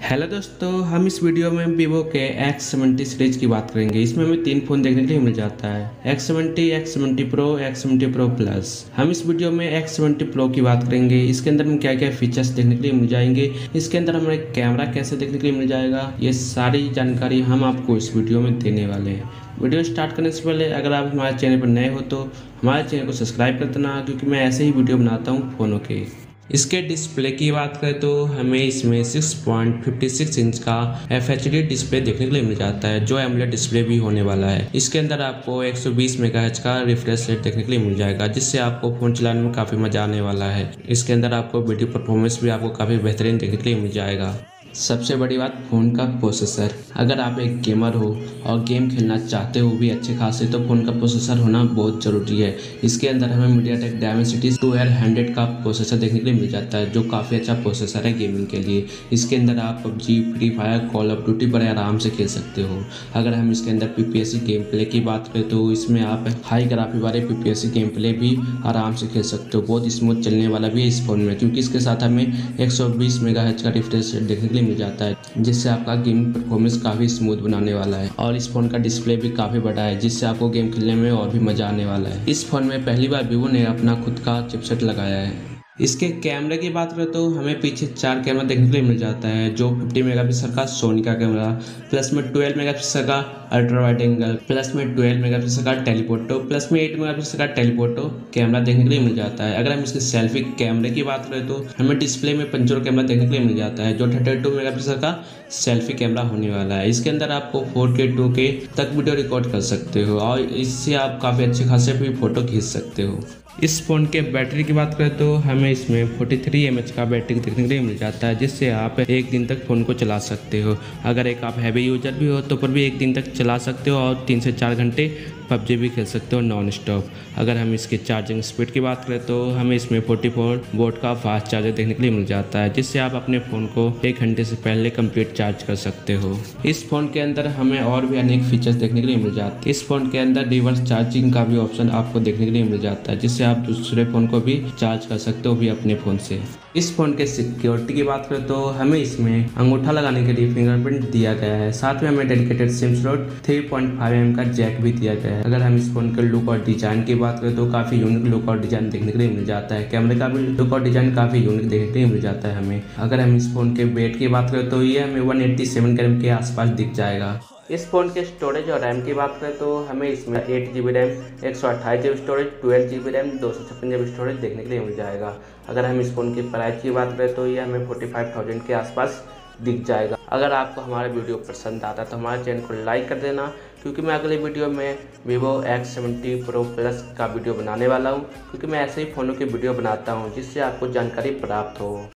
Hello दोस्तों, हम इस वीडियो में वीवो के एक्स सेवेंटी सीरीज़ की बात करेंगे। इसमें हमें तीन फ़ोन देखने के लिए मिल जाता है। X seventy X seventy pro X seventy pro plus हम इस वीडियो में एक्स सेवेंटी प्रो की बात करेंगे। इसके अंदर में क्या क्या फीचर्स देखने के लिए मिल जाएँगे? इसके अंदर हमें कैमरा कैसे देखने के लिए मिल जाएगा? ये सारी जानकारी हम आपको इस वीडियो में देने वाले हैं। वीडियो स्टार्ट करने से पहले अगर आप हमारे चैनल पर नए हो तो हमारे चैनल को सब्सक्राइब कर देना, क्योंकि मैं ऐसे ही वीडियो बनाता हूँ फ़ोनों के। इसके डिस्प्ले की बात करें तो हमें इसमें 6.56 इंच का FHD डिस्प्ले देखने के लिए मिल जाता है, जो एमलेट डिस्प्ले भी होने वाला है। इसके अंदर आपको 120 मेगाहर्ट्ज का रिफ्रेश रेट देखने के लिए मिल जाएगा, जिससे आपको फ़ोन चलाने में काफ़ी मज़ा आने वाला है। इसके अंदर आपको वीडियो परफॉर्मेंस भी आपको काफ़ी बेहतरीन देखने के लिए मिल जाएगा। सबसे बड़ी बात फ़ोन का प्रोसेसर। अगर आप एक गेमर हो और गेम खेलना चाहते हो भी अच्छे खासे तो फ़ोन का प्रोसेसर होना बहुत ज़रूरी है। इसके अंदर हमें MediaTek Dimensity twelve hundred का प्रोसेसर देखने के लिए मिल जाता है, जो काफ़ी अच्छा प्रोसेसर है गेमिंग के लिए। इसके अंदर आप PUBG, free fire call of duty बड़े आराम से खेल सकते हो। अगर हम इसके अंदर पी गेम प्ले की बात करें तो इसमें आप हाई ग्राफी वाले पी गेम प्ले भी आराम से खेल सकते हो। बहुत स्मूथ चलने वाला भी है इस फ़ोन में, क्योंकि इसके साथ हमें एक सौ का रिफ्रेश देखने के लिए मिल जाता है, जिससे आपका गेम परफॉर्मेंस काफ़ी स्मूथ बनाने वाला है और इस फ़ोन का डिस्प्ले भी काफ़ी बड़ा है, जिससे आपको गेम खेलने में और भी मज़ा आने वाला है। इस फ़ोन में पहली बार वीवो ने अपना खुद का चिपसेट लगाया है। इसके कैमरे की बात करें तो हमें पीछे चार कैमरा देखने के लिए मिल जाता है, जो 50 मेगापिक्सल का सोनी का कैमरा, प्लस में 12 मेगापिक्सल का अल्ट्रा वाइड एंगल, प्लस में 12 मेगापिक्सल का टेलीपोटो प्लस में 8 मेगापिक्सल का टेलीपोटो कैमरा देखने के लिए मिल जाता है। अगर हम इसके सेल्फी कैमरे की बात करें तो हमें डिस्प्ले में पंचोर कैमरा देखने के लिए मिल जाता है, जो थर्टी टू का सेल्फी कैमरा होने वाला है। इसके अंदर आपको फोर के, टू के तक वीडियो रिकॉर्ड कर सकते हो और इससे आप काफ़ी अच्छे खासे भी फ़ोटो खींच सकते हो। इस फ़ोन के बैटरी की बात करें तो हमें इसमें 43 थ्री का बैटरी देखने के लिए मिल जाता है, जिससे आप एक दिन तक फ़ोन को चला सकते हो। अगर एक आप हैवी यूज़र भी हो तो पर भी एक दिन तक चला सकते हो और तीन से चार घंटे पबजी भी खेल सकते हो नॉन स्टॉप अगर हम इसके चार्जिंग स्पीड की बात करें तो हमें इसमें 44 फोर वोट का फास्ट चार्जर देखने के लिए मिल जाता है, जिससे आप अपने फ़ोन को एक घंटे से पहले कंप्लीट चार्ज कर सकते हो। इस फ़ोन के अंदर हमें और भी अनेक फीचर्स देखने के लिए मिल जाते हैं। इस फ़ोन के अंदर रिवर्स चार्जिंग का भी ऑप्शन आपको देखने के लिए मिल जाता है, जिससे आप दूसरे फ़ोन को भी चार्ज कर सकते हो भी अपने फ़ोन से। इस फ़ोन के सिक्योरिटी की बात करें तो हमें इसमें अंगूठा लगाने के लिए फिंगरप्रिंट दिया गया है। साथ में हमें डेडिकेटेड सिम स्लॉट 3.5 एम का जैक भी दिया गया है। अगर हम इस फ़ोन के लुक और डिज़ाइन की बात करें तो काफ़ी यूनिक लुक और डिज़ाइन देखने के लिए मिल जाता है। कैमरे का भी लुक और डिज़ाइन काफ़ी यूनिक देखने के लिए मिल जाता है हमें। अगर हम इस फ़ोन के वेट की बात करें तो ये हमें वन एट्टी ग्राम के आसपास दिख जाएगा। इस फ़ोन के स्टोरेज और रैम की बात करें तो हमें इसमें एट जी बी रैम एक सौ अट्ठाईस G B storage twelve G B RAM दो सौ छप्पन जी बी स्टोरेज देखने के लिए मिल जाएगा। अगर हम इस फ़ोन की प्राइस की बात करें तो ये हमें फोर्टी फाइव थाउज़ेंड के आसपास दिख जाएगा। अगर आपको हमारा वीडियो पसंद आता है तो हमारे चैनल को लाइक कर देना, क्योंकि मैं अगले वीडियो में Vivo X seventy pro plus का वीडियो बनाने वाला हूँ, क्योंकि मैं ऐसे ही फ़ोनों की वीडियो बनाता हूँ जिससे आपको जानकारी प्राप्त हो।